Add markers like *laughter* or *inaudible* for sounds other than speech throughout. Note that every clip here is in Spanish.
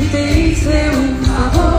y te hice un favor.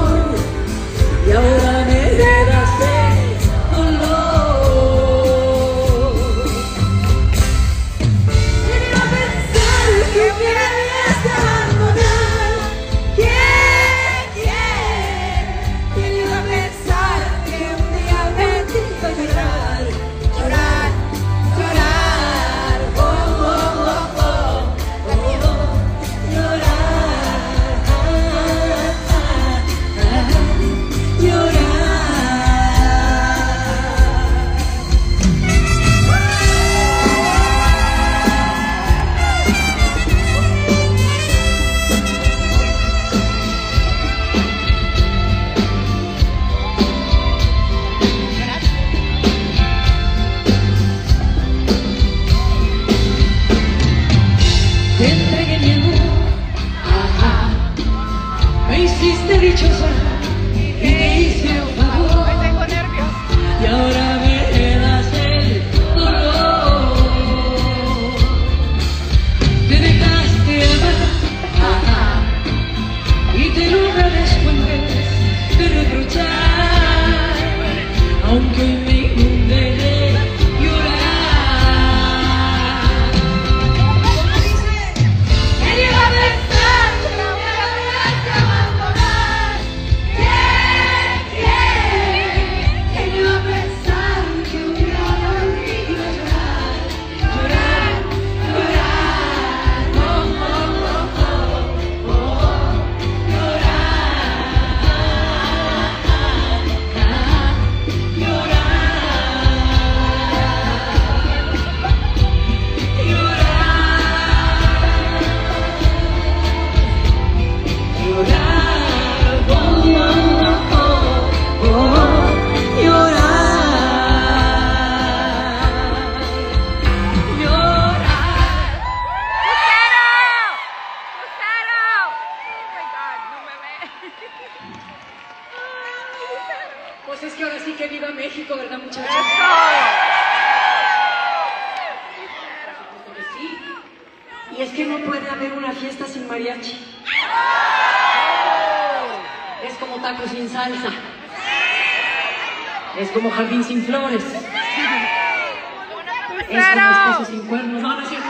Como esposo ¡Lucero! sin cuernos. No, no es cierto.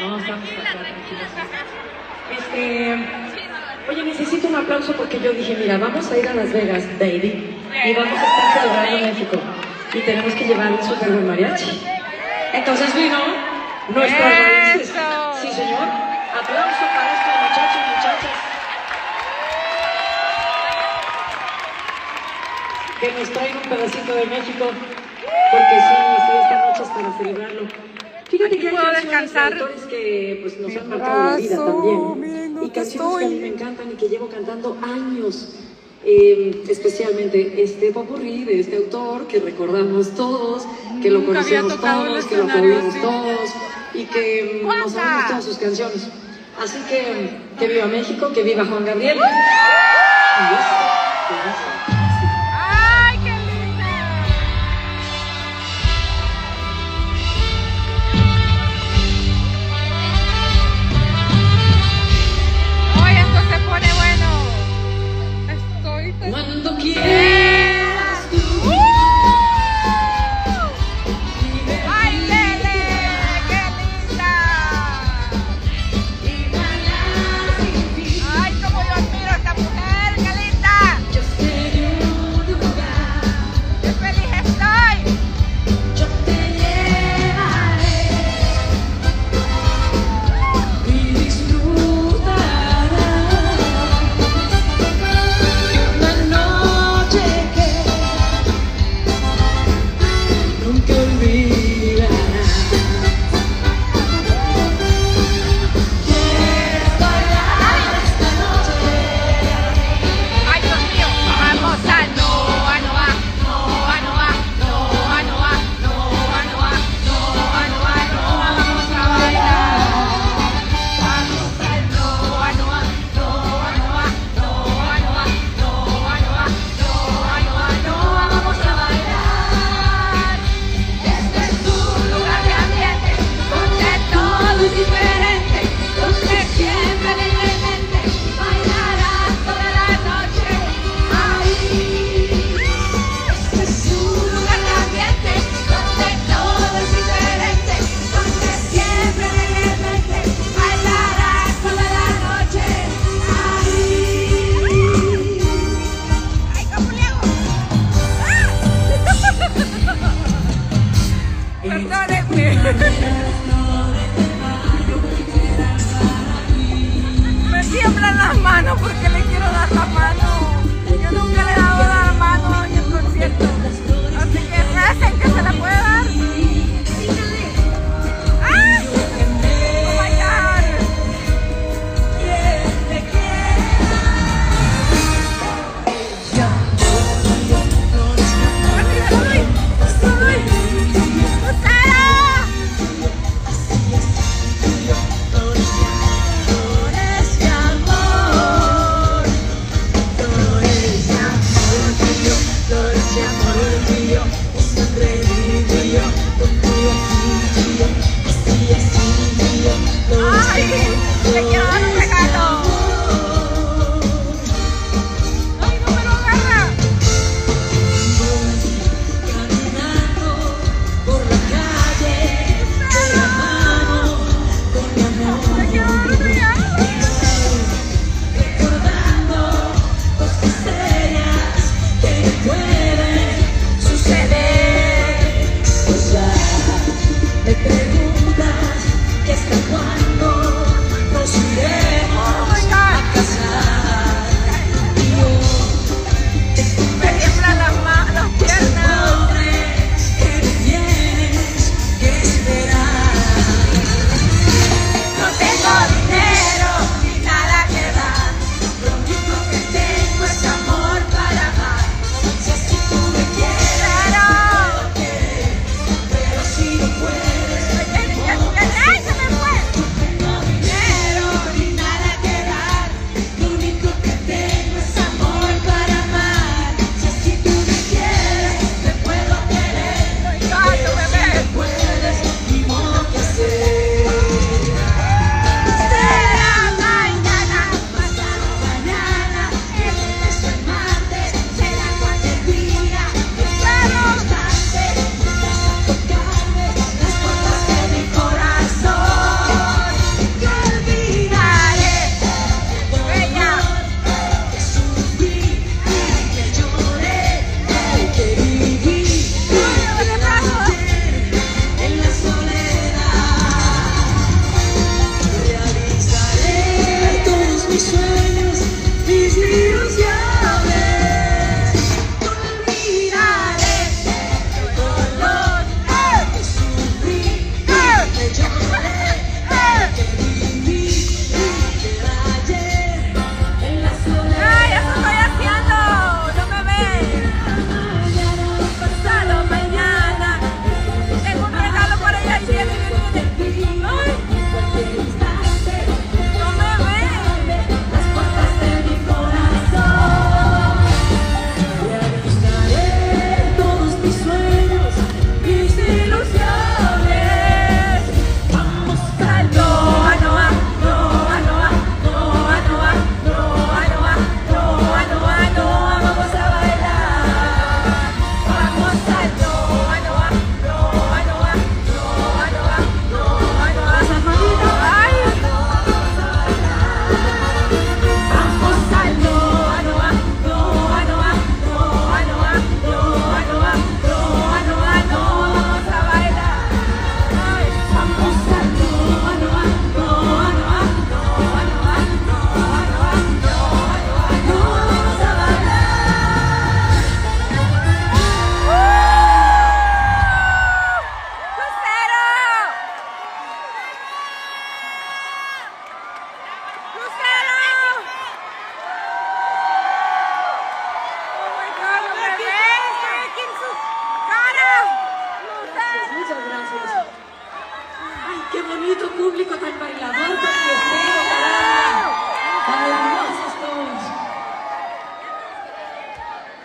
No, no es estamos. Este, oye, necesito un aplauso porque yo dije, mira, vamos a ir a Las Vegas, baby, y vamos a estar celebrando México. Y tenemos que llevar un super buen mariachi. Entonces vino. ¡Eso! Sí, señor. Aplauso Que nos traen un pedacito de México. Porque sí, sí, esta noche es para celebrarlo. Fíjate que hay puedo descansar. autores que pues, nos han marcado la vida también. miren Y canciones que a mí estoy. me encantan y que llevo cantando años. Eh, especialmente este popurrí de este autor que recordamos todos, que lo Nunca conocemos todos, que lo aplaudimos así. todos y que mm, nos sabemos todas sus canciones. Así que que viva México, que viva Juan Gabriel. Y eso, que eso. Cuando quieras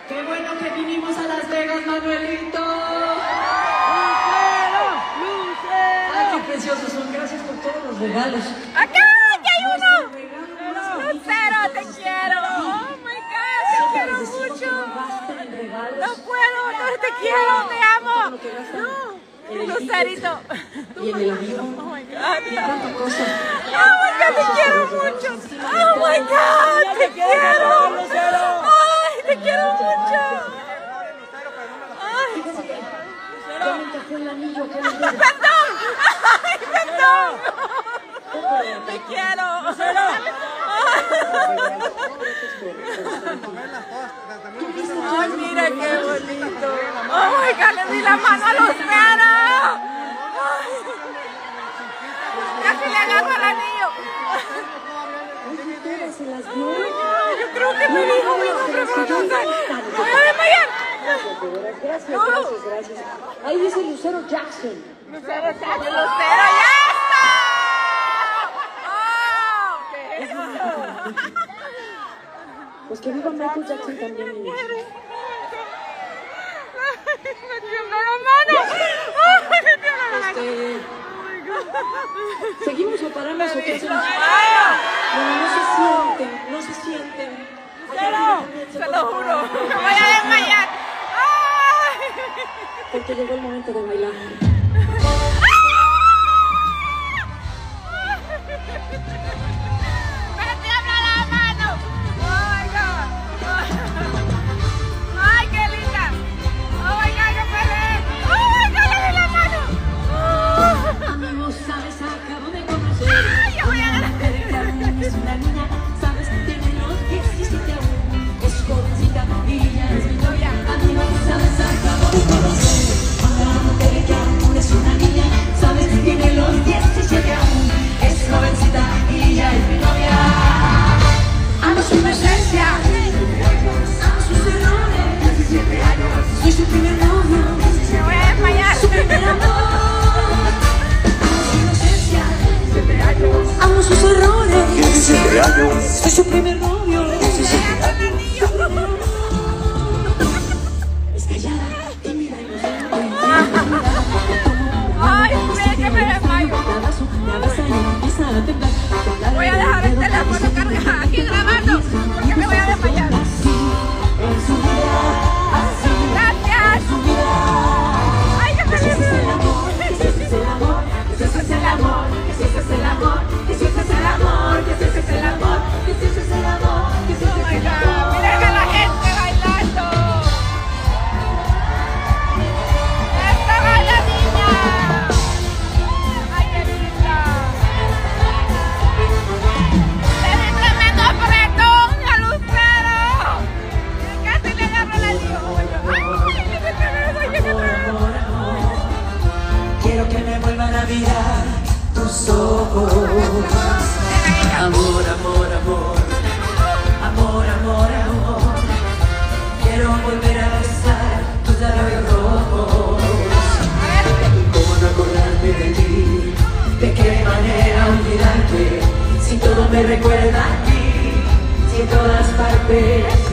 ¡Qué bueno que vinimos a Las Vegas, Manuelito! ¡Lucero! ¡Lucero! ¡Ay, qué preciosos son! Gracias por todos los regalos. ¡Acá! aquí hay uno! Regalos, ¡Lucero, te quiero! ¡Oh, my God! ¡Te quiero mucho! ¡No puedo! ¡No te quiero! ¡Te amo! ¡No! ¡Lucerito! Y en el avión. ¡Oh, my God! ¡Oh, my God! ¡Te quiero mucho! ¡Oh, my God! ¡Te quiero! ¡Lucero! quiero mucho. Ay, *laughs* Pues que viva Michael Jackson también. Me tiembla la mano. Este, oh seguimos o paramos o qué no se sienten, no se sienten. Cero, se lo juro. Voy a desmayar. Porque llegó el momento de bailar. *laughs* Soy su primer novio. me recuerda a ti, si en todas partes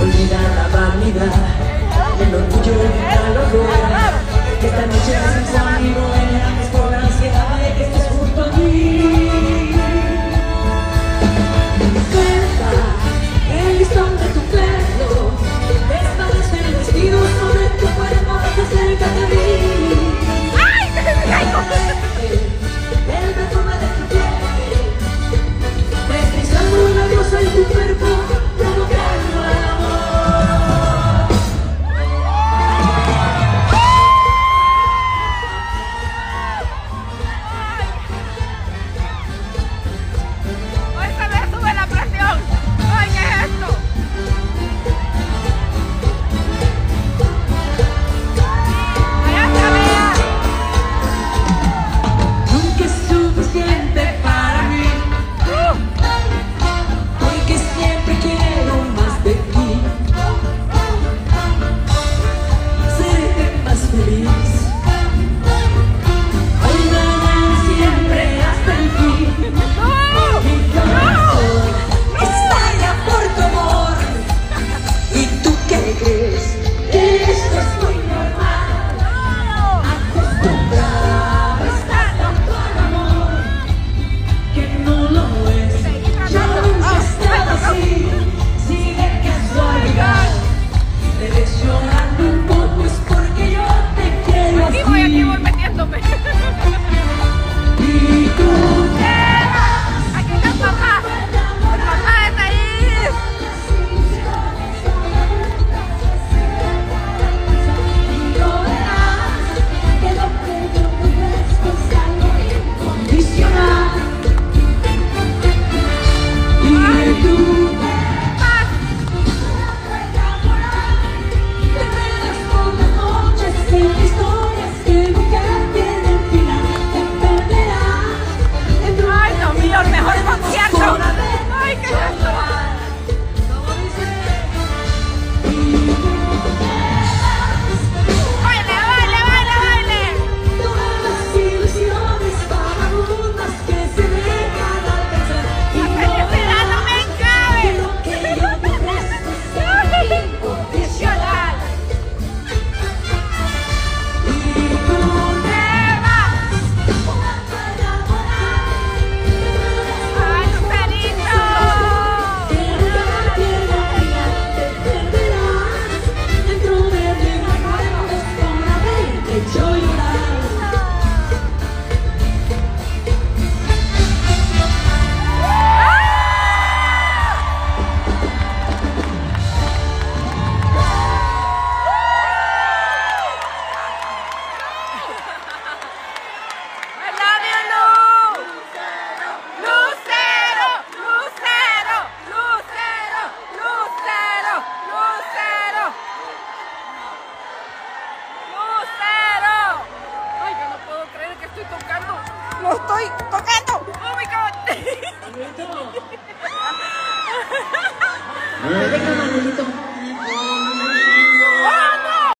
Olvida la vanidad, el orgullo de